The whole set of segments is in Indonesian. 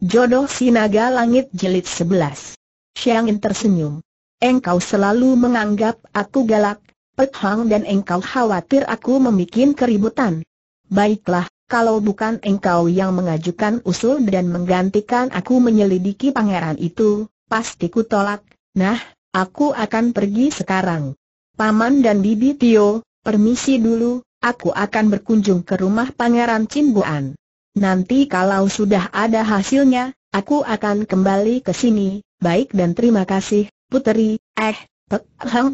Jodoh Sinaga Langit Jilid 11 Xiang In tersenyum. Engkau selalu menganggap aku galak, Pek Hang dan engkau khawatir aku membuat keributan. Baiklah, kalau bukan engkau yang mengajukan usul dan menggantikan aku menyelidiki pangeran itu, pasti ku tolak. Nah, aku akan pergi sekarang. Paman dan Bibi Tio, permisi dulu, aku akan berkunjung ke rumah pangeran Chin Buan. Nanti kalau sudah ada hasilnya, aku akan kembali ke sini, baik dan terima kasih, Puteri, eh, Pek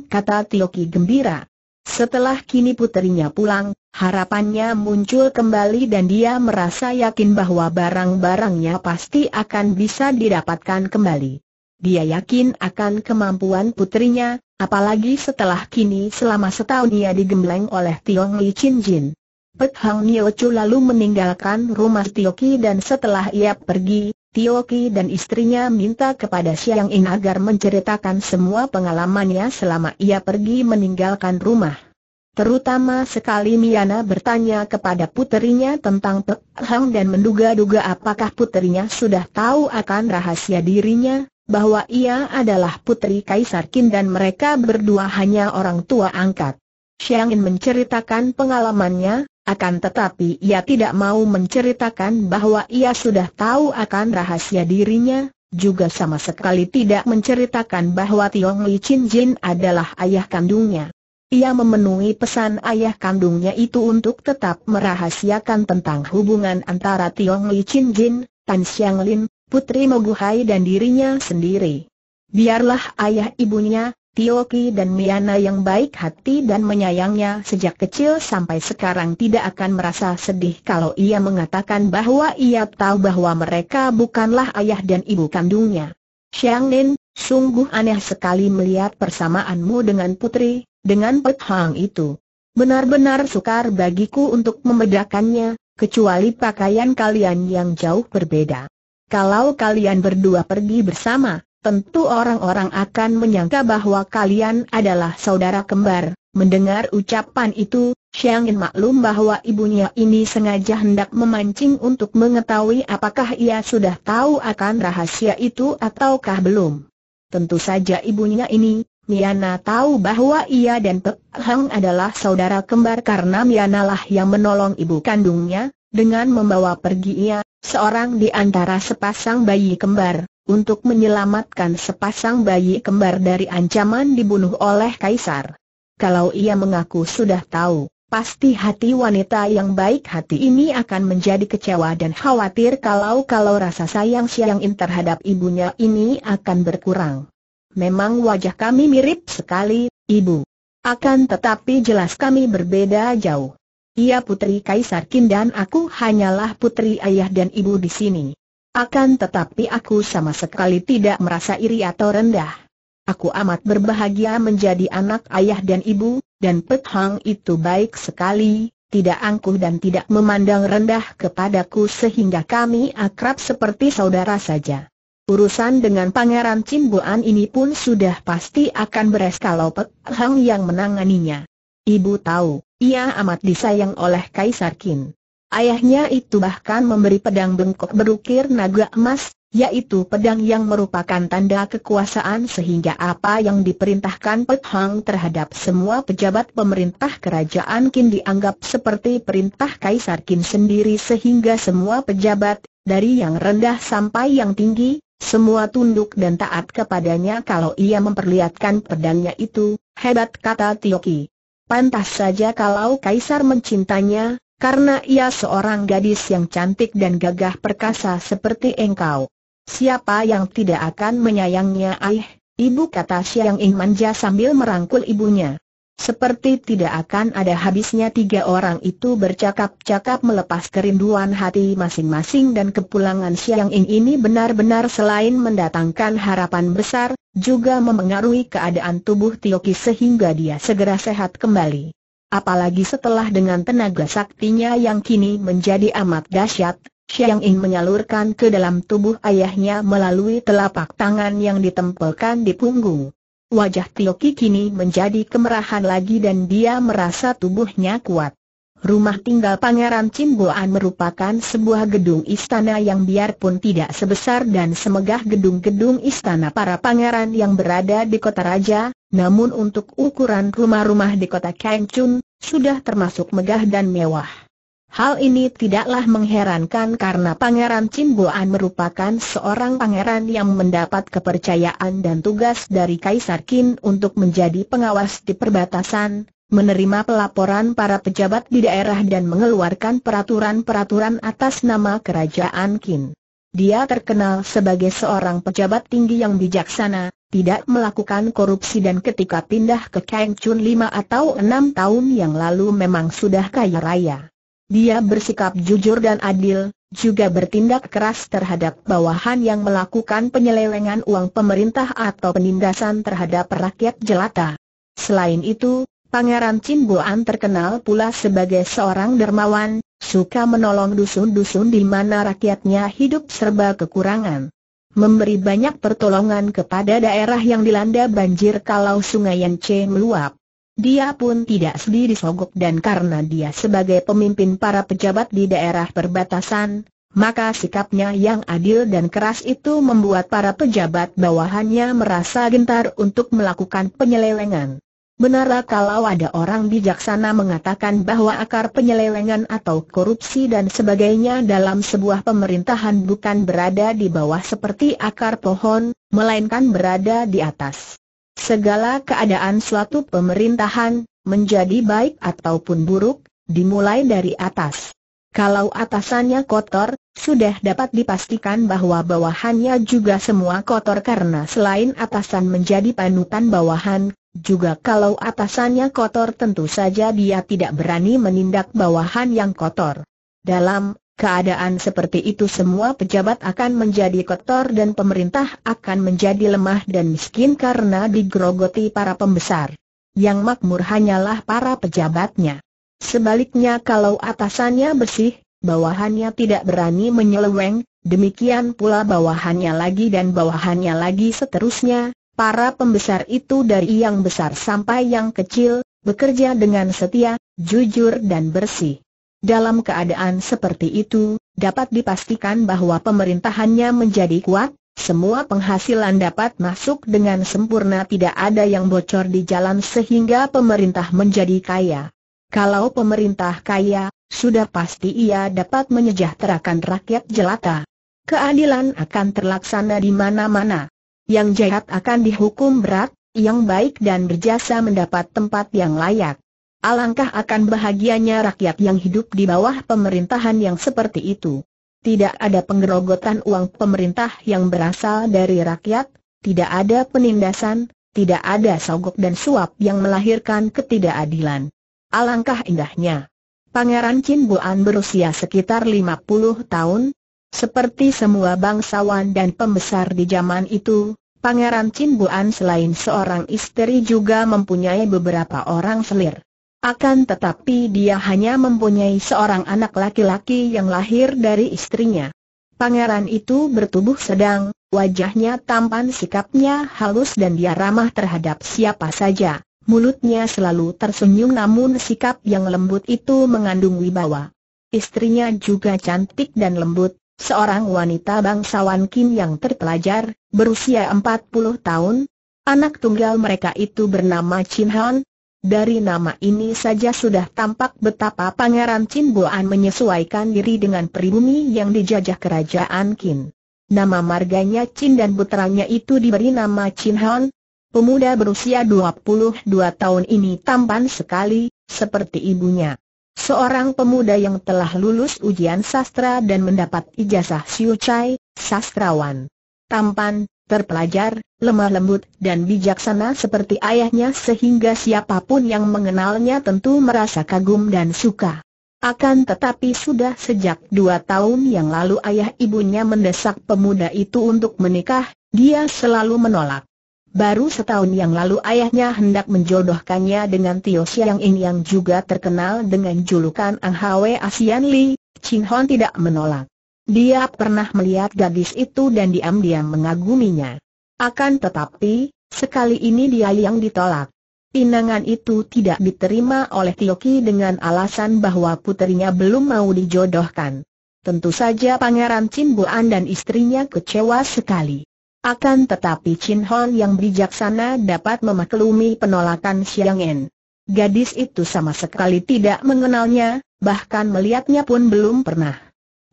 kata Tioki gembira. Setelah kini puterinya pulang, harapannya muncul kembali dan dia merasa yakin bahwa barang-barangnya pasti akan bisa didapatkan kembali. Dia yakin akan kemampuan putrinya, apalagi setelah kini selama setahun ia digembleng oleh Tiong Li Chin Jin. Pek Hang Nio Chu lalu meninggalkan rumah Tioki dan setelah ia pergi, Tioki dan istrinya minta kepada Siang In agar menceritakan semua pengalamannya selama ia pergi meninggalkan rumah. Terutama sekali Miana bertanya kepada puterinya tentang Pek Hang dan menduga-duga apakah puterinya sudah tahu akan rahasia dirinya, bahwa ia adalah putri Kaisar Qin dan mereka berdua hanya orang tua angkat. Xiang In menceritakan pengalamannya, akan tetapi ia tidak mau menceritakan bahwa ia sudah tahu akan rahasia dirinya, juga sama sekali tidak menceritakan bahwa Tiong Li Chin Jin adalah ayah kandungnya. Ia memenuhi pesan ayah kandungnya itu untuk tetap merahasiakan tentang hubungan antara Tiong Li Chin Jin, Tan Xiang Lin, Putri Moguhai dan dirinya sendiri. Biarlah ayah ibunya, Tioki dan Miana yang baik hati dan menyayangnya sejak kecil sampai sekarang tidak akan merasa sedih kalau ia mengatakan bahwa ia tahu bahwa mereka bukanlah ayah dan ibu kandungnya. Xiang Lin, sungguh aneh sekali melihat persamaanmu dengan putri, dengan Pet Hang itu. Benar-benar sukar bagiku untuk membedakannya, kecuali pakaian kalian yang jauh berbeda. Kalau kalian berdua pergi bersama, tentu orang-orang akan menyangka bahwa kalian adalah saudara kembar. Mendengar ucapan itu, Xiang In maklum bahwa ibunya ini sengaja hendak memancing untuk mengetahui apakah ia sudah tahu akan rahasia itu ataukah belum. Tentu saja ibunya ini, Miana tahu bahwa ia dan Pek Hang adalah saudara kembar karena Miana lah yang menolong ibu kandungnya, dengan membawa pergi ia, seorang di antara sepasang bayi kembar, untuk menyelamatkan sepasang bayi kembar dari ancaman dibunuh oleh kaisar. Kalau ia mengaku sudah tahu, pasti hati wanita yang baik hati ini akan menjadi kecewa dan khawatir kalau-kalau rasa sayang Siang In terhadap ibunya ini akan berkurang. Memang wajah kami mirip sekali, ibu. Akan tetapi jelas kami berbeda jauh. Ia putri Kaisar Qin dan aku hanyalah putri ayah dan ibu di sini. Akan tetapi aku sama sekali tidak merasa iri atau rendah. Aku amat berbahagia menjadi anak ayah dan ibu, dan Pet Hang itu baik sekali, tidak angkuh dan tidak memandang rendah kepadaku sehingga kami akrab seperti saudara saja. Urusan dengan Pangeran Chin Buan ini pun sudah pasti akan beres kalau Pet Hang yang menanganinya. Ibu tahu, ia amat disayang oleh Kaisar Qin. Ayahnya itu bahkan memberi pedang bengkok berukir naga emas, yaitu pedang yang merupakan tanda kekuasaan sehingga apa yang diperintahkan Pek Hang terhadap semua pejabat pemerintah kerajaan Qin dianggap seperti perintah Kaisar Qin sendiri sehingga semua pejabat, dari yang rendah sampai yang tinggi, semua tunduk dan taat kepadanya kalau ia memperlihatkan pedangnya itu, hebat kata Tioki. Pantas saja kalau Kaisar mencintanya, karena ia seorang gadis yang cantik dan gagah perkasa seperti engkau. Siapa yang tidak akan menyayangnya ayah, ibu kata Siang Ing manja sambil merangkul ibunya. Seperti tidak akan ada habisnya tiga orang itu bercakap-cakap melepas kerinduan hati masing-masing dan kepulangan Siang Ing ini benar-benar selain mendatangkan harapan besar, juga memengaruhi keadaan tubuh Tioki sehingga dia segera sehat kembali. Apalagi setelah dengan tenaga saktinya yang kini menjadi amat dahsyat, Xiang In menyalurkan ke dalam tubuh ayahnya melalui telapak tangan yang ditempelkan di punggung. Wajah Tioki kini menjadi kemerahan lagi dan dia merasa tubuhnya kuat. Rumah tinggal Pangeran Cimboan merupakan sebuah gedung istana yang biarpun tidak sebesar dan semegah gedung-gedung istana para pangeran yang berada di kota raja, namun untuk ukuran rumah-rumah di kota Kangchun, sudah termasuk megah dan mewah. Hal ini tidaklah mengherankan karena Pangeran Cimboan merupakan seorang pangeran yang mendapat kepercayaan dan tugas dari Kaisar Qin untuk menjadi pengawas di perbatasan, menerima pelaporan para pejabat di daerah dan mengeluarkan peraturan-peraturan atas nama kerajaan Qin. Dia terkenal sebagai seorang pejabat tinggi yang bijaksana, tidak melakukan korupsi dan ketika pindah ke Kang Chun 5 atau 6 tahun yang lalu memang sudah kaya raya. Dia bersikap jujur dan adil, juga bertindak keras terhadap bawahan yang melakukan penyelewengan uang pemerintah atau penindasan terhadap rakyat jelata. Selain itu, Pangeran Chin Boan terkenal pula sebagai seorang dermawan, suka menolong dusun-dusun di mana rakyatnya hidup serba kekurangan. Memberi banyak pertolongan kepada daerah yang dilanda banjir kalau sungai Yance meluap. Dia pun tidak sedih disogok dan karena dia sebagai pemimpin para pejabat di daerah perbatasan, maka sikapnya yang adil dan keras itu membuat para pejabat bawahannya merasa gentar untuk melakukan penyelewengan. Benarlah kalau ada orang bijaksana mengatakan bahwa akar penyelewengan atau korupsi dan sebagainya dalam sebuah pemerintahan bukan berada di bawah seperti akar pohon, melainkan berada di atas. Segala keadaan suatu pemerintahan, menjadi baik ataupun buruk, dimulai dari atas. Kalau atasannya kotor, sudah dapat dipastikan bahwa bawahannya juga semua kotor karena selain atasan menjadi panutan bawahan, juga kalau atasannya kotor tentu saja dia tidak berani menindak bawahan yang kotor. Dalam keadaan seperti itu semua pejabat akan menjadi kotor dan pemerintah akan menjadi lemah dan miskin karena digerogoti para pembesar. Yang makmur hanyalah para pejabatnya. Sebaliknya kalau atasannya bersih, bawahannya tidak berani menyeleweng, demikian pula bawahannya lagi dan bawahannya lagi seterusnya, Para pembesar itu dari yang besar sampai yang kecil, bekerja dengan setia, jujur dan bersih. Dalam keadaan seperti itu, dapat dipastikan bahwa pemerintahannya menjadi kuat, semua penghasilan dapat masuk dengan sempurna tidak ada yang bocor di jalan sehingga pemerintah menjadi kaya. Kalau pemerintah kaya, sudah pasti ia dapat menyejahterakan rakyat jelata. Keadilan akan terlaksana di mana-mana yang jahat akan dihukum berat, yang baik dan berjasa mendapat tempat yang layak. Alangkah akan bahagianya rakyat yang hidup di bawah pemerintahan yang seperti itu. Tidak ada penggerogotan uang pemerintah yang berasal dari rakyat, tidak ada penindasan, tidak ada sogok dan suap yang melahirkan ketidakadilan. Alangkah indahnya. Pangeran Chin Buan berusia sekitar 50 tahun, seperti semua bangsawan dan pembesar di zaman itu, Pangeran Chin Buan selain seorang istri juga mempunyai beberapa orang selir. Akan tetapi dia hanya mempunyai seorang anak laki-laki yang lahir dari istrinya. Pangeran itu bertubuh sedang, wajahnya tampan sikapnya halus dan dia ramah terhadap siapa saja. Mulutnya selalu tersenyum namun sikap yang lembut itu mengandung wibawa. Istrinya juga cantik dan lembut, seorang wanita bangsawan Kim yang terpelajar, berusia 40 tahun. Anak tunggal mereka itu bernama Chin Han. Dari nama ini saja sudah tampak betapa Pangeran Chin Boan menyesuaikan diri dengan pribumi yang dijajah kerajaan Qin. Nama marganya Chin dan putranya itu diberi nama Chin Han. Pemuda berusia 22 tahun ini tampan sekali, seperti ibunya. Seorang pemuda yang telah lulus ujian sastra dan mendapat ijazah Siu Chai, sastrawan. Tampan, terpelajar, lemah lembut, dan bijaksana seperti ayahnya sehingga siapa pun yang mengenalnya tentu merasa kagum dan suka. Akan tetapi sudah sejak dua tahun yang lalu ayah ibunya mendesak pemuda itu untuk menikah, dia selalu menolak. Baru setahun yang lalu ayahnya hendak menjodohkannya dengan Tio Siang In yang juga terkenal dengan julukan Ang Hwe Asian Li, Chin Hon tidak menolak. Dia pernah melihat gadis itu dan diam-diam mengaguminya. Akan tetapi, sekali ini dia yang ditolak. Pinangan itu tidak diterima oleh Tioki dengan alasan bahwa puterinya belum mau dijodohkan. Tentu saja Pangeran Chin Buan dan istrinya kecewa sekali. Akan tetapi Chin Hon yang bijaksana dapat memaklumi penolakan Xiang En. Gadis itu sama sekali tidak mengenalnya, bahkan melihatnya pun belum pernah.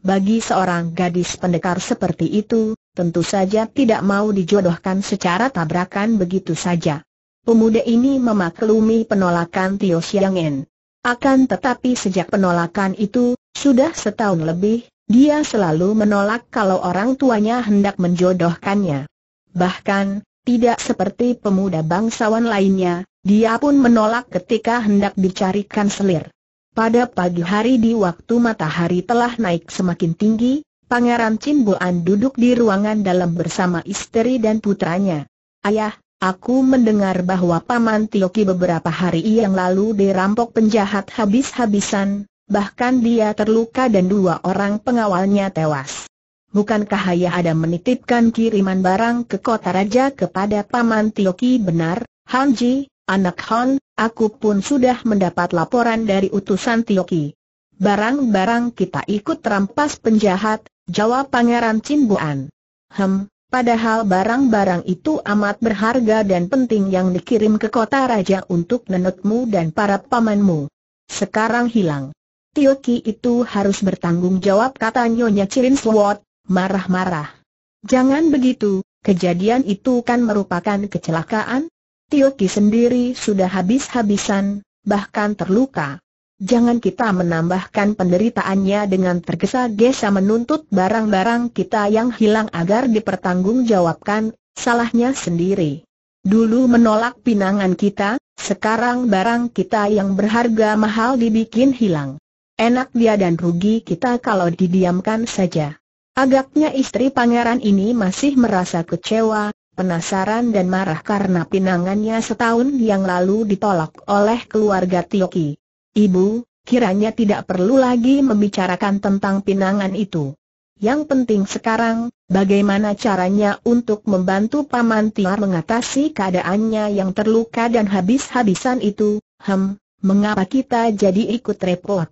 Bagi seorang gadis pendekar seperti itu, tentu saja tidak mau dijodohkan secara tabrakan begitu saja. Pemuda ini memaklumi penolakan Tio Siang En. Akan tetapi sejak penolakan itu, sudah setahun lebih, dia selalu menolak kalau orang tuanya hendak menjodohkannya. Bahkan, tidak seperti pemuda bangsawan lainnya, dia pun menolak ketika hendak dicarikan selir. Pada pagi hari di waktu matahari telah naik semakin tinggi, Pangeran Chin Buan duduk di ruangan dalam bersama istri dan putranya. Ayah, Aku mendengar bahwa Paman Tioki beberapa hari yang lalu dirampok penjahat habis-habisan, bahkan dia terluka dan dua orang pengawalnya tewas. Bukankah ayah ada menitipkan kiriman barang ke kota raja kepada Paman Tioki benar, Hanji, anak Han, aku pun sudah mendapat laporan dari utusan Tioki. Barang-barang kita ikut rampas penjahat, jawab Pangeran Chin Buan. Hem, Padahal barang-barang itu amat berharga dan penting yang dikirim ke kota raja untuk nenekmu dan para pamanmu. Sekarang hilang. Tioki itu harus bertanggung jawab kata Nyonya Cirin Swot, marah-marah. Jangan begitu, kejadian itu kan merupakan kecelakaan. Tioki sendiri sudah habis-habisan, bahkan terluka. Jangan kita menambahkan penderitaannya dengan tergesa-gesa menuntut barang-barang kita yang hilang agar dipertanggungjawabkan, salahnya sendiri. Dulu menolak pinangan kita, sekarang barang kita yang berharga mahal dibikin hilang. Enak dia dan rugi kita kalau didiamkan saja. Agaknya istri pangeran ini masih merasa kecewa, penasaran dan marah karena pinangannya setahun yang lalu ditolak oleh keluarga Tioki. Ibu, kiranya tidak perlu lagi membicarakan tentang pinangan itu. Yang penting sekarang, bagaimana caranya untuk membantu Paman Tiar mengatasi keadaannya yang terluka dan habis-habisan itu, hem, mengapa kita jadi ikut repot?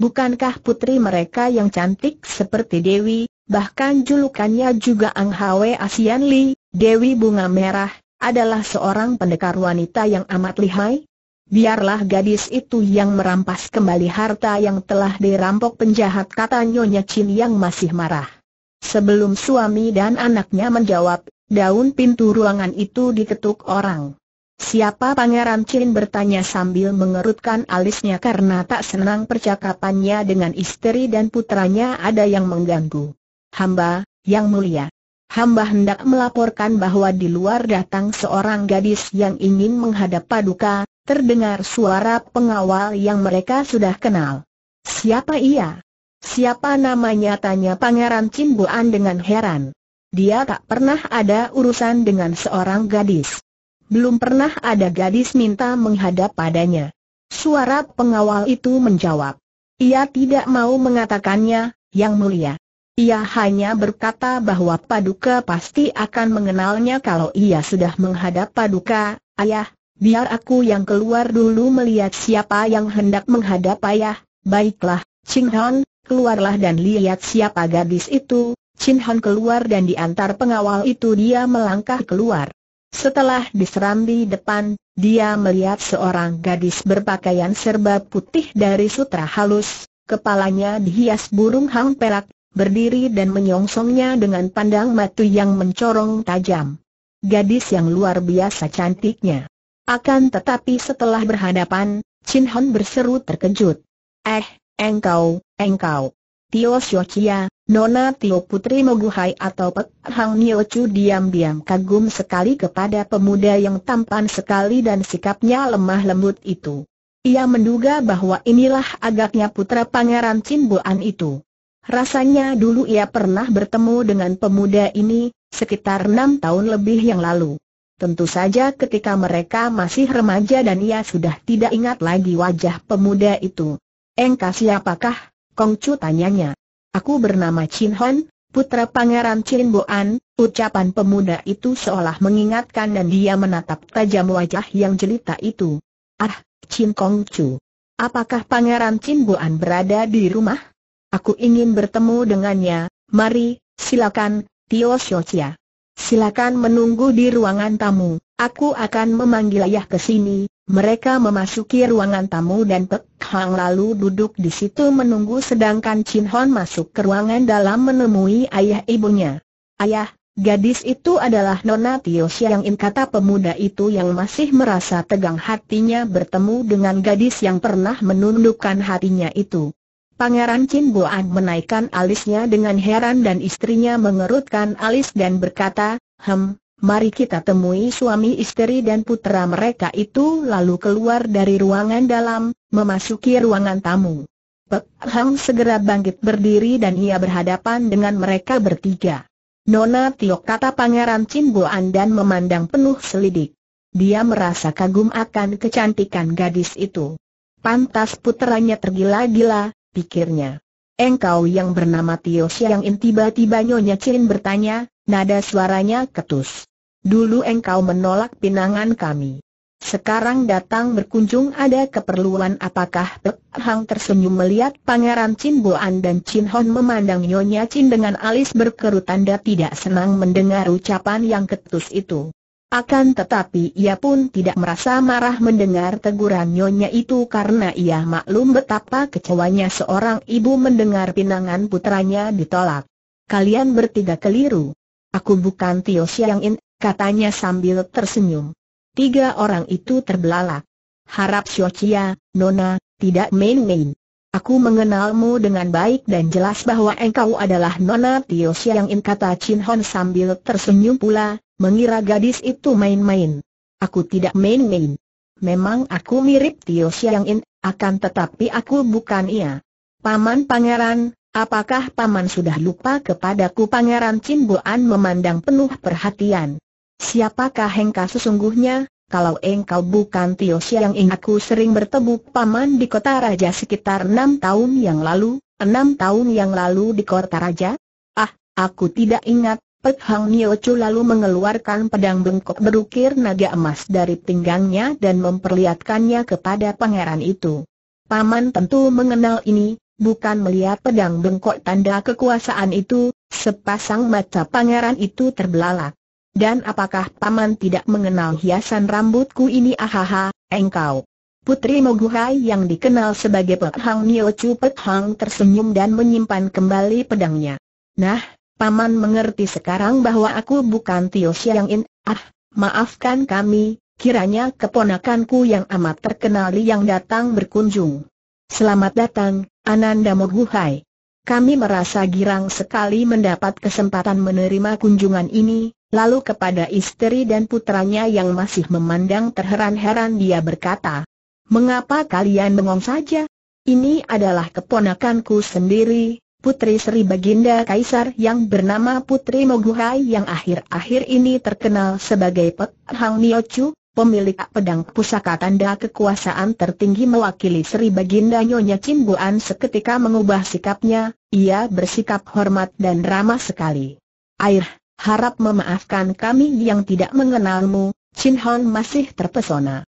Bukankah putri mereka yang cantik seperti Dewi, bahkan julukannya juga Ang Hwe Asian Li, Dewi Bunga Merah, adalah seorang pendekar wanita yang amat lihai? Biarlah gadis itu yang merampas kembali harta yang telah dirampok penjahat kata Nyonya Chin yang masih marah. Sebelum suami dan anaknya menjawab, daun pintu ruangan itu diketuk orang. Siapa Pangeran Chin bertanya sambil mengerutkan alisnya karena tak senang percakapannya dengan istri dan putranya ada yang mengganggu. Hamba, yang mulia. Hamba hendak melaporkan bahwa di luar datang seorang gadis yang ingin menghadap paduka, Terdengar suara pengawal yang mereka sudah kenal. Siapa ia? Siapa namanya tanya Pangeran Cimbuan dengan heran. Dia tak pernah ada urusan dengan seorang gadis. Belum pernah ada gadis minta menghadap padanya. Suara pengawal itu menjawab. Ia tidak mau mengatakannya, yang mulia. Ia hanya berkata bahwa Paduka pasti akan mengenalnya kalau ia sudah menghadap Paduka, ayah, Biar aku yang keluar dulu melihat siapa yang hendak menghadap ayah. Baiklah, Ching Hon, keluarlah dan lihat siapa gadis itu. Chin Hon keluar dan di antar pengawal itu dia melangkah keluar. Setelah diserambi depan, dia melihat seorang gadis berpakaian serba putih dari sutra halus, kepalanya dihias burung hang perak, berdiri dan menyongsongnya dengan pandang mata yang mencorong tajam. Gadis yang luar biasa cantiknya. Akan tetapi setelah berhadapan, Chin Hon berseru terkejut. Eh, engkau, engkau. Tio Xiao Nona Tio Putri Moguhai atau Pek Hang Nio Chu diam-diam kagum sekali kepada pemuda yang tampan sekali dan sikapnya lemah lembut itu. Ia menduga bahwa inilah agaknya putra Pangeran Chin itu. Rasanya dulu ia pernah bertemu dengan pemuda ini, sekitar enam tahun lebih yang lalu. Tentu saja ketika mereka masih remaja dan ia sudah tidak ingat lagi wajah pemuda itu. Engkau siapakah? Kong Chu tanyanya. Aku bernama Chin Hon, putra Pangeran Chin Boan, Ucapan pemuda itu seolah mengingatkan dan dia menatap tajam wajah yang jelita itu. Ah, Chin Kong Chu. Apakah Pangeran Chin Buan berada di rumah? Aku ingin bertemu dengannya, mari, silakan, Tio Xiaoxia. Silakan menunggu di ruangan tamu, aku akan memanggil ayah ke sini. Mereka memasuki ruangan tamu dan Pek Hang lalu duduk di situ menunggu sedangkan Chin Hon masuk ke ruangan dalam menemui ayah ibunya. Ayah, Gadis itu adalah Nona Tio Siang In kata pemuda itu yang masih merasa tegang hatinya bertemu dengan gadis yang pernah menundukkan hatinya itu. Pangeran Chin Boan menaikkan alisnya dengan heran dan istrinya mengerutkan alis dan berkata, Hem, mari kita temui suami istri dan putra mereka itu lalu keluar dari ruangan dalam, memasuki ruangan tamu. Pek Hang segera bangkit berdiri dan ia berhadapan dengan mereka bertiga. Nona Tiok kata Pangeran Chin Boan dan memandang penuh selidik. Dia merasa kagum akan kecantikan gadis itu. Pantas puteranya tergila-gila, pikirnya. Engkau yang bernama Tio Siang In tiba-tiba Nyonya Chin bertanya, nada suaranya ketus. Dulu engkau menolak pinangan kami. Sekarang datang berkunjung ada keperluan apakah Pek Hang tersenyum melihat Pangeran Chin Boan dan Chin Hon memandang Nyonya Chin dengan alis berkerut tanda tidak senang mendengar ucapan yang ketus itu. Akan tetapi ia pun tidak merasa marah mendengar teguran Nyonya itu karena ia maklum betapa kecewanya seorang ibu mendengar pinangan putranya ditolak. Kalian bertiga keliru. Aku bukan Tio Siang In, katanya sambil tersenyum. Tiga orang itu terbelalak. Harap Siocia, Nona, tidak main-main. Aku mengenalmu dengan baik dan jelas bahwa engkau adalah Nona Tio Siang In kata Chin Hon sambil tersenyum pula, mengira gadis itu main-main. Aku tidak main-main. Memang aku mirip Tio Siang In, akan tetapi aku bukan ia. Paman Pangeran, apakah Paman sudah lupa kepadaku Pangeran Chin Boan memandang penuh perhatian. Siapakah engkau sesungguhnya? Kalau engkau bukan Tio Ing aku sering bertemu paman di kota raja sekitar enam tahun yang lalu, enam tahun yang lalu di kota raja? Ah, aku tidak ingat, Pek Hang Nio Chu lalu mengeluarkan pedang bengkok berukir naga emas dari pinggangnya dan memperlihatkannya kepada pangeran itu. Paman tentu mengenal ini, bukan melihat pedang bengkok tanda kekuasaan itu, sepasang mata pangeran itu terbelalak. Dan apakah paman tidak mengenal hiasan rambutku ini ahaha, engkau? Putri Moguhai yang dikenal sebagai Pek Hang Nio tersenyum dan menyimpan kembali pedangnya. Nah, paman mengerti sekarang bahwa aku bukan Tio Siang In, ah, maafkan kami, kiranya keponakanku yang amat terkenal yang datang berkunjung. Selamat datang, Ananda Moguhai. Kami merasa girang sekali mendapat kesempatan menerima kunjungan ini, Lalu kepada istri dan putranya yang masih memandang terheran-heran dia berkata, Mengapa kalian bengong saja? Ini adalah keponakanku sendiri, Putri Sri Baginda Kaisar yang bernama Putri Moguhai yang akhir-akhir ini terkenal sebagai Pek Hang Niochu, pemilik pedang pusaka tanda kekuasaan tertinggi mewakili Sri Baginda Nyonya Chin Buan seketika mengubah sikapnya, ia bersikap hormat dan ramah sekali. Air, harap memaafkan kami yang tidak mengenalmu, Chin Hon masih terpesona.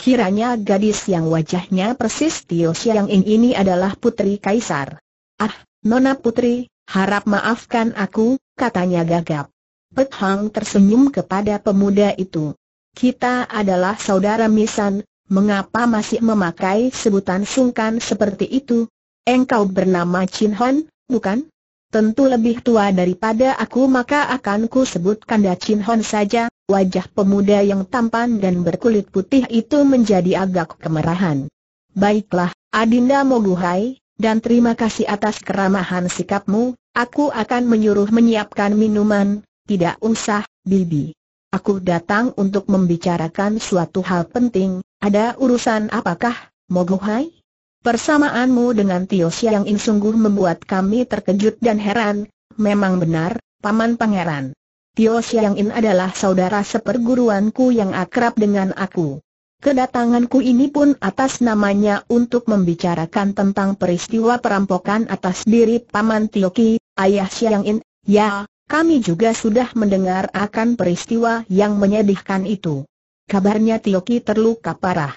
Kiranya gadis yang wajahnya persis Tio Siang Ing ini adalah putri kaisar. Ah, Nona putri, harap maafkan aku, katanya gagap. Pek Hang tersenyum kepada pemuda itu. Kita adalah saudara misan, mengapa masih memakai sebutan sungkan seperti itu? Engkau bernama Chin Hon, bukan? tentu lebih tua daripada aku maka akan ku sebut Kanda Chin Hon saja, wajah pemuda yang tampan dan berkulit putih itu menjadi agak kemerahan. Baiklah, Adinda Moguhai, dan terima kasih atas keramahan sikapmu, aku akan menyuruh menyiapkan minuman, tidak usah, Bibi. Aku datang untuk membicarakan suatu hal penting, ada urusan apakah, Moguhai? Persamaanmu dengan Tio Siang In sungguh membuat kami terkejut dan heran, memang benar, Paman Pangeran. Tio Siang In adalah saudara seperguruanku yang akrab dengan aku. Kedatanganku ini pun atas namanya untuk membicarakan tentang peristiwa perampokan atas diri Paman Tioki, ayah Siang In, ya, Kami juga sudah mendengar akan peristiwa yang menyedihkan itu. Kabarnya Tioki terluka parah.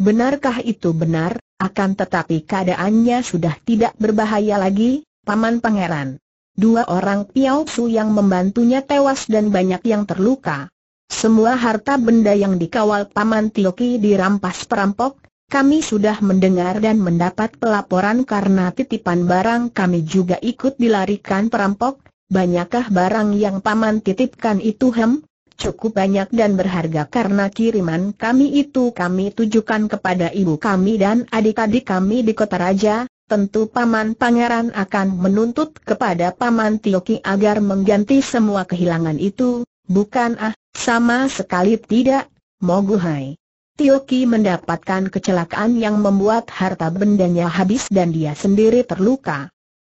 Benarkah itu benar, akan tetapi keadaannya sudah tidak berbahaya lagi, Paman Pangeran. Dua orang Piao Su yang membantunya tewas dan banyak yang terluka. Semua harta benda yang dikawal Paman Tioki dirampas perampok, kami sudah mendengar dan mendapat pelaporan karena titipan barang kami juga ikut dilarikan perampok, Banyakkah barang yang paman titipkan itu hem? Cukup banyak dan berharga karena kiriman kami itu kami tujukan kepada ibu kami dan adik-adik kami di kota raja, tentu paman pangeran akan menuntut kepada paman Tioki agar mengganti semua kehilangan itu, bukan ah, sama sekali tidak, Moguhai. Tioki mendapatkan kecelakaan yang membuat harta bendanya habis dan dia sendiri terluka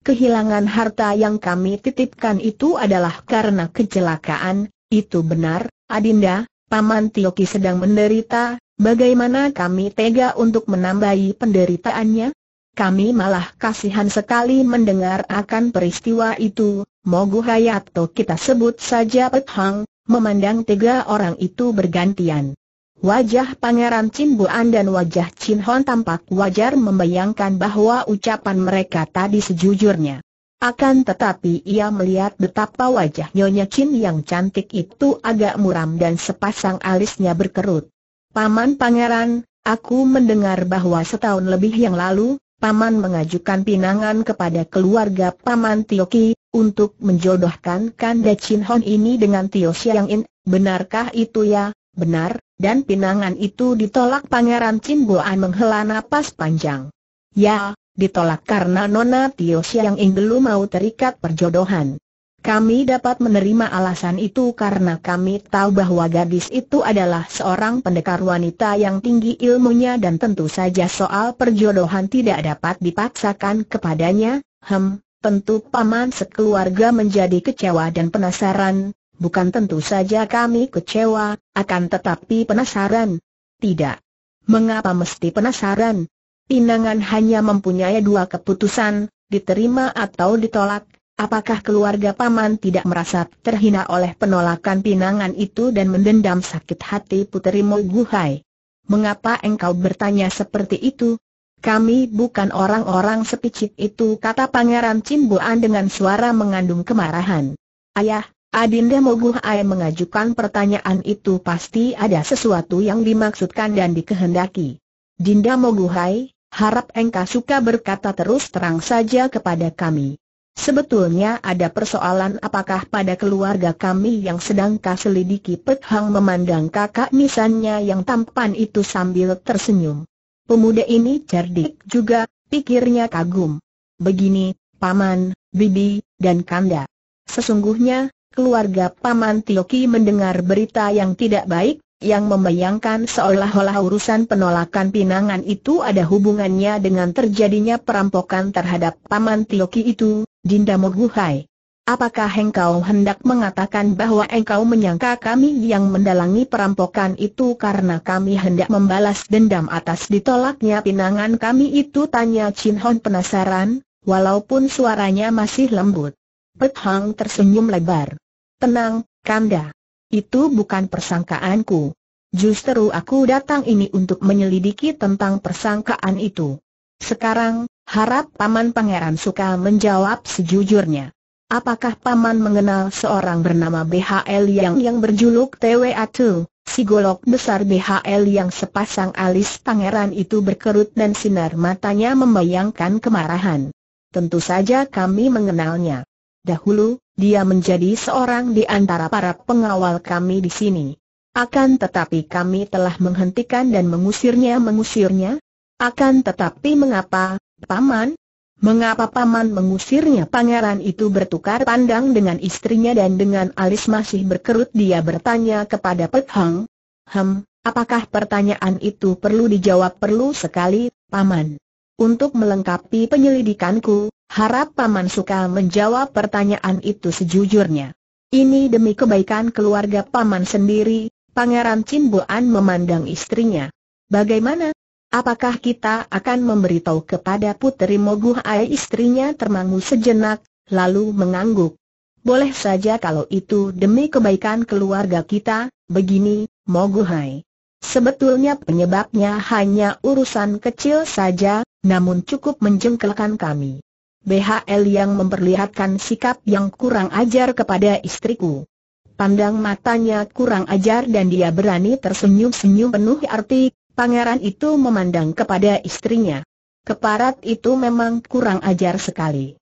kehilangan harta yang kami titipkan itu adalah karena kecelakaan, itu benar, Adinda, Paman Tioki sedang menderita, bagaimana kami tega untuk menambahi penderitaannya? Kami malah kasihan sekali mendengar akan peristiwa itu, Mogu Hayato kita sebut saja Pet Hang, memandang tiga orang itu bergantian. Wajah Pangeran Chin dan wajah Chin Hon tampak wajar membayangkan bahwa ucapan mereka tadi sejujurnya. Akan tetapi ia melihat betapa wajah Nyonya Chin yang cantik itu agak muram dan sepasang alisnya berkerut. Paman Pangeran, aku mendengar bahwa setahun lebih yang lalu, Paman mengajukan pinangan kepada keluarga Paman Tioki, untuk menjodohkan Kanda Chin Hon ini dengan Tio Siang In, benarkah itu ya? Benar, dan pinangan itu ditolak Pangeran Chin Boan menghela napas panjang. Ya, ditolak karena Nona Tio Siang Ing belum mau terikat perjodohan. Kami dapat menerima alasan itu karena kami tahu bahwa gadis itu adalah seorang pendekar wanita yang tinggi ilmunya dan tentu saja soal perjodohan tidak dapat dipaksakan kepadanya. Hem, tentu paman sekeluarga menjadi kecewa dan penasaran, Bukan tentu saja kami kecewa, akan tetapi penasaran. Tidak. Mengapa mesti penasaran? Pinangan hanya mempunyai dua keputusan, diterima atau ditolak. Apakah keluarga paman tidak merasa terhina oleh penolakan pinangan itu dan mendendam sakit hati Puteri Moguhai? Mengapa engkau bertanya seperti itu? Kami bukan orang-orang sepicik itu kata Pangeran Cimbuan dengan suara mengandung kemarahan. Ayah, Adinda Moguhai mengajukan pertanyaan itu pasti ada sesuatu yang dimaksudkan dan dikehendaki. Dinda Moguhai, harap engkau suka berkata terus terang saja kepada kami. Sebetulnya ada persoalan apakah pada keluarga kami yang sedang kau selidiki Pek Hang memandang kakak misalnya yang tampan itu sambil tersenyum. Pemuda ini cerdik juga, pikirnya kagum. Begini, Paman, Bibi, dan Kanda. Sesungguhnya, keluarga Paman Tioki mendengar berita yang tidak baik, yang membayangkan seolah-olah urusan penolakan pinangan itu ada hubungannya dengan terjadinya perampokan terhadap Paman Tioki itu, Dinda Moguhai. Apakah engkau hendak mengatakan bahwa engkau menyangka kami yang mendalangi perampokan itu karena kami hendak membalas dendam atas ditolaknya pinangan kami itu? Tanya Chin Hon penasaran, walaupun suaranya masih lembut. Pet Hang tersenyum lebar. Tenang, Kanda. Itu bukan persangkaanku. Justru aku datang ini untuk menyelidiki tentang persangkaan itu. Sekarang, harap Paman Pangeran suka menjawab sejujurnya. Apakah Paman mengenal seorang bernama BHL yang yang berjuluk TWA2, si golok besar BHL yang sepasang alis Pangeran itu berkerut dan sinar matanya membayangkan kemarahan? Tentu saja kami mengenalnya. Dahulu, dia menjadi seorang di antara para pengawal kami di sini. Akan tetapi kami telah menghentikan dan mengusirnya mengusirnya? Akan tetapi mengapa, Paman? Mengapa Paman mengusirnya? Pangeran itu bertukar pandang dengan istrinya dan dengan alis masih berkerut dia bertanya kepada Pek Hang. Hem, apakah pertanyaan itu perlu dijawab perlu sekali, Paman? Untuk melengkapi penyelidikanku, Harap Paman suka menjawab pertanyaan itu sejujurnya. Ini demi kebaikan keluarga Paman sendiri, Pangeran Chin Buan memandang istrinya. Bagaimana? Apakah kita akan memberitahu kepada Puteri Moguh Ai istrinya termangu sejenak, lalu mengangguk. Boleh saja kalau itu demi kebaikan keluarga kita, begini, Moguhai. Sebetulnya penyebabnya hanya urusan kecil saja, namun cukup menjengkelkan kami. BHL yang memperlihatkan sikap yang kurang ajar kepada istriku. Pandang matanya kurang ajar dan dia berani tersenyum-senyum penuh arti, pangeran itu memandang kepada istrinya. Keparat itu memang kurang ajar sekali.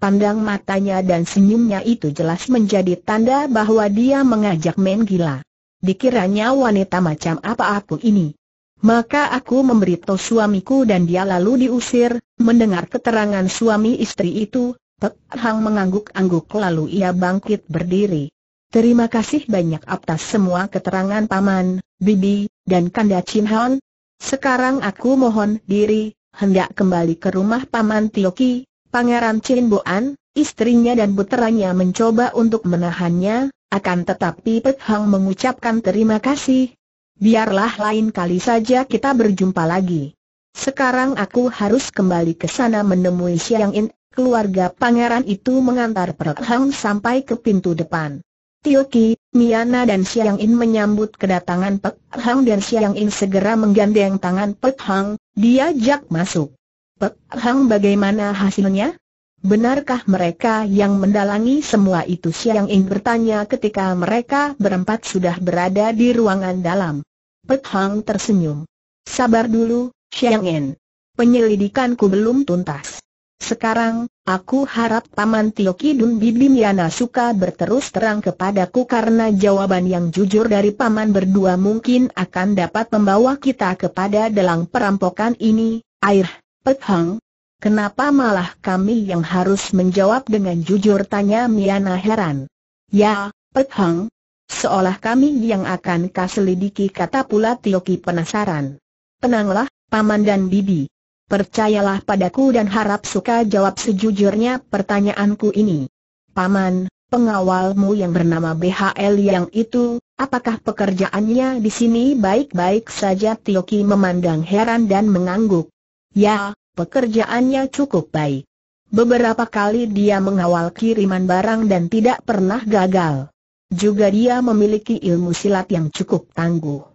Pandang matanya dan senyumnya itu jelas menjadi tanda bahwa dia mengajak main gila. Dikiranya wanita macam apa aku ini. Maka aku memberitahu suamiku dan dia lalu diusir, mendengar keterangan suami istri itu, Pek Hang mengangguk-angguk lalu ia bangkit berdiri. Terima kasih banyak atas semua keterangan Paman, Bibi, dan Kanda Chin. Sekarang aku mohon diri, hendak kembali ke rumah Paman Tioki, Pangeran Chin Boan, istrinya dan puteranya mencoba untuk menahannya, akan tetapi Pek Hang mengucapkan terima kasih, Biarlah lain kali saja kita berjumpa lagi. Sekarang aku harus kembali ke sana menemui Siang In. Keluarga pangeran itu mengantar Pek Hang sampai ke pintu depan. Tioki, Miana dan Siang In menyambut kedatangan Pek Hang dan Siang In segera menggandeng tangan Pek Hang, diajak masuk. Pek Hang bagaimana hasilnya? Benarkah mereka yang mendalangi semua itu Siang In bertanya ketika mereka berempat sudah berada di ruangan dalam. Pek Hang tersenyum. Sabar dulu, Siang In. Penyelidikanku belum tuntas. Sekarang, aku harap Paman Tioki Dun Bibi Miana suka berterus terang kepadaku karena jawaban yang jujur dari Paman berdua mungkin akan dapat membawa kita kepada dalam perampokan ini. Air, Pek Hang, Kenapa malah kami yang harus menjawab dengan jujur tanya Miana heran. Ya, Pek Hang. Seolah kami yang akan kaselidiki kata pula Tioki penasaran. Tenanglah, Paman dan Bibi. Percayalah padaku dan harap suka jawab sejujurnya pertanyaanku ini. Paman, pengawalmu yang bernama BHL yang itu, apakah pekerjaannya di sini baik-baik saja Tioki memandang heran dan mengangguk. Ya, pekerjaannya cukup baik. Beberapa kali dia mengawal kiriman barang dan tidak pernah gagal. Juga dia memiliki ilmu silat yang cukup tangguh.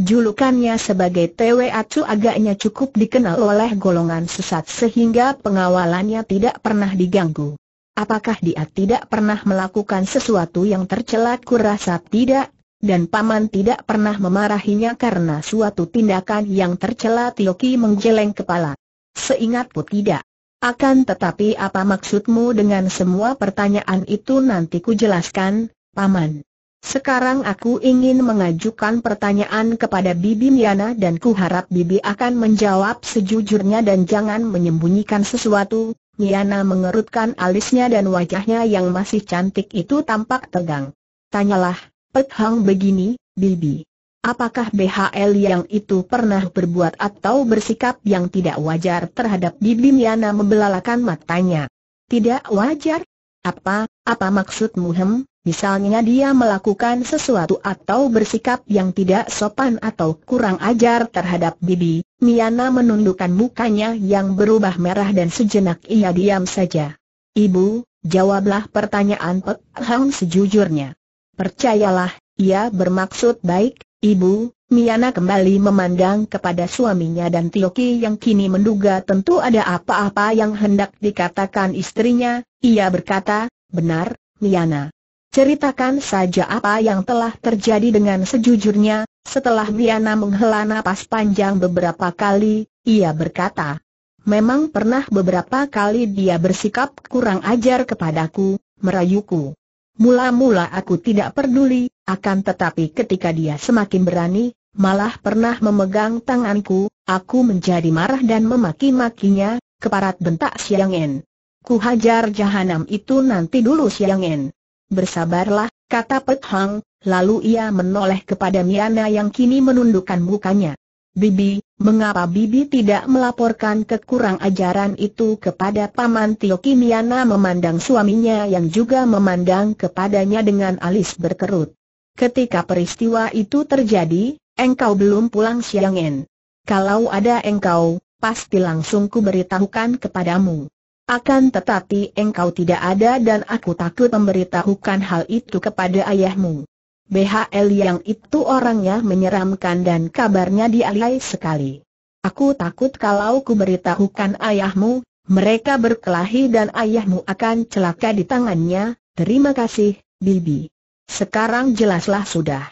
Julukannya sebagai Tewe Acu agaknya cukup dikenal oleh golongan sesat sehingga pengawalannya tidak pernah diganggu. Apakah dia tidak pernah melakukan sesuatu yang tercela kurasa tidak, dan paman tidak pernah memarahinya karena suatu tindakan yang tercela Tioki menggeleng kepala. Seingatku tidak. Akan tetapi apa maksudmu dengan semua pertanyaan itu nanti ku jelaskan, Paman. Sekarang aku ingin mengajukan pertanyaan kepada Bibi Miana dan ku harap Bibi akan menjawab sejujurnya dan jangan menyembunyikan sesuatu. Miana mengerutkan alisnya dan wajahnya yang masih cantik itu tampak tegang. Tanyalah, Pek Hang begini, Bibi. Apakah BHL yang itu pernah berbuat atau bersikap yang tidak wajar terhadap Bibi Miana membelalakan matanya? Tidak wajar? Apa, apa maksudmu hem? Misalnya dia melakukan sesuatu atau bersikap yang tidak sopan atau kurang ajar terhadap Bibi, Miana menundukkan mukanya yang berubah merah dan sejenak ia diam saja. Ibu, jawablah pertanyaan Pek Hang sejujurnya. Percayalah, ia bermaksud baik, Ibu, Miana kembali memandang kepada suaminya dan Tioki yang kini menduga tentu ada apa-apa yang hendak dikatakan istrinya, ia berkata, benar, Miana. Ceritakan saja apa yang telah terjadi dengan sejujurnya, setelah Miana menghela napas panjang beberapa kali, ia berkata, memang pernah beberapa kali dia bersikap kurang ajar kepadaku, merayuku. Mula-mula aku tidak peduli, akan tetapi ketika dia semakin berani, malah pernah memegang tanganku, aku menjadi marah dan memaki-makinya, keparat bentak Siangen. Ku hajar jahanam itu nanti dulu Siangen. Bersabarlah, kata Pet Hang, lalu ia menoleh kepada Miana yang kini menundukkan mukanya. Bibi, mengapa Bibi tidak melaporkan kekurang ajaran itu kepada Paman Tioki Miana memandang suaminya yang juga memandang kepadanya dengan alis berkerut. Ketika peristiwa itu terjadi, engkau belum pulang siangen. Kalau ada engkau, pasti langsung ku beritahukan kepadamu. Akan tetapi engkau tidak ada dan aku takut memberitahukan hal itu kepada ayahmu. BHL yang itu orangnya menyeramkan dan kabarnya dialihai sekali. Aku takut kalau ku beritahukan ayahmu, mereka berkelahi dan ayahmu akan celaka di tangannya, terima kasih, Bibi. Sekarang jelaslah sudah.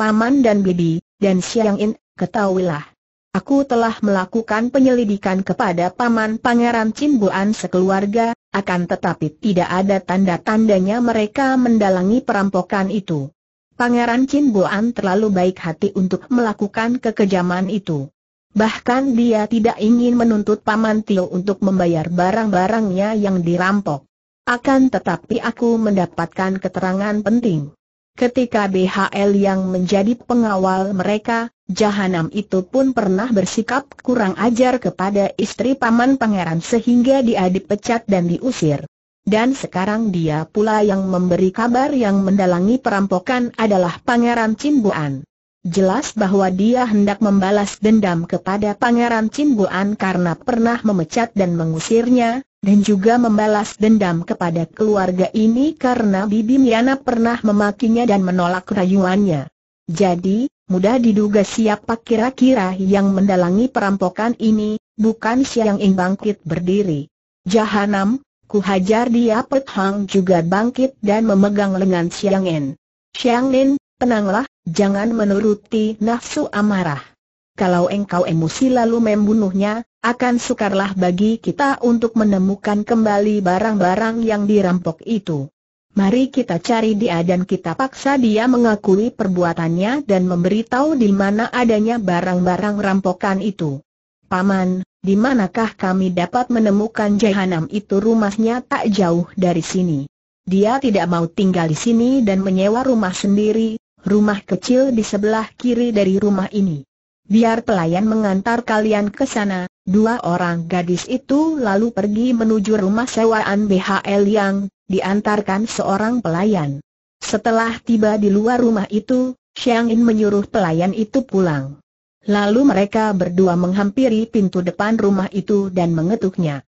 Paman dan Bibi, dan Siang In, ketahuilah. Aku telah melakukan penyelidikan kepada Paman Pangeran Cimbuan sekeluarga, akan tetapi tidak ada tanda-tandanya mereka mendalangi perampokan itu. Pangeran Cimbuan terlalu baik hati untuk melakukan kekejaman itu. Bahkan dia tidak ingin menuntut Paman Tio untuk membayar barang-barangnya yang dirampok. Akan tetapi aku mendapatkan keterangan penting. Ketika BHL yang menjadi pengawal mereka, Jahanam itu pun pernah bersikap kurang ajar kepada istri paman pangeran sehingga dia dipecat dan diusir. Dan sekarang dia pula yang memberi kabar yang mendalangi perampokan adalah Pangeran Cimbuan. Jelas bahwa dia hendak membalas dendam kepada Pangeran Cimbuan karena pernah memecat dan mengusirnya, dan juga membalas dendam kepada keluarga ini karena Bibi Miana pernah memakinya dan menolak rayuannya. Jadi, mudah diduga siapa kira-kira yang mendalangi perampokan ini, bukan Siang Ing bangkit berdiri. Jahanam, ku hajar dia Pet Hang juga bangkit dan memegang lengan Siang In. Siang In, tenanglah, jangan menuruti nafsu amarah. Kalau engkau emosi lalu membunuhnya, akan sukarlah bagi kita untuk menemukan kembali barang-barang yang dirampok itu. Mari kita cari dia dan kita paksa dia mengakui perbuatannya dan memberitahu di mana adanya barang-barang rampokan itu. Paman, di manakah kami dapat menemukan Jahanam itu rumahnya tak jauh dari sini. Dia tidak mau tinggal di sini dan menyewa rumah sendiri, rumah kecil di sebelah kiri dari rumah ini. Biar pelayan mengantar kalian ke sana, dua orang gadis itu lalu pergi menuju rumah sewaan BHL yang diantarkan seorang pelayan. Setelah tiba di luar rumah itu, Xiang In menyuruh pelayan itu pulang. Lalu mereka berdua menghampiri pintu depan rumah itu dan mengetuknya.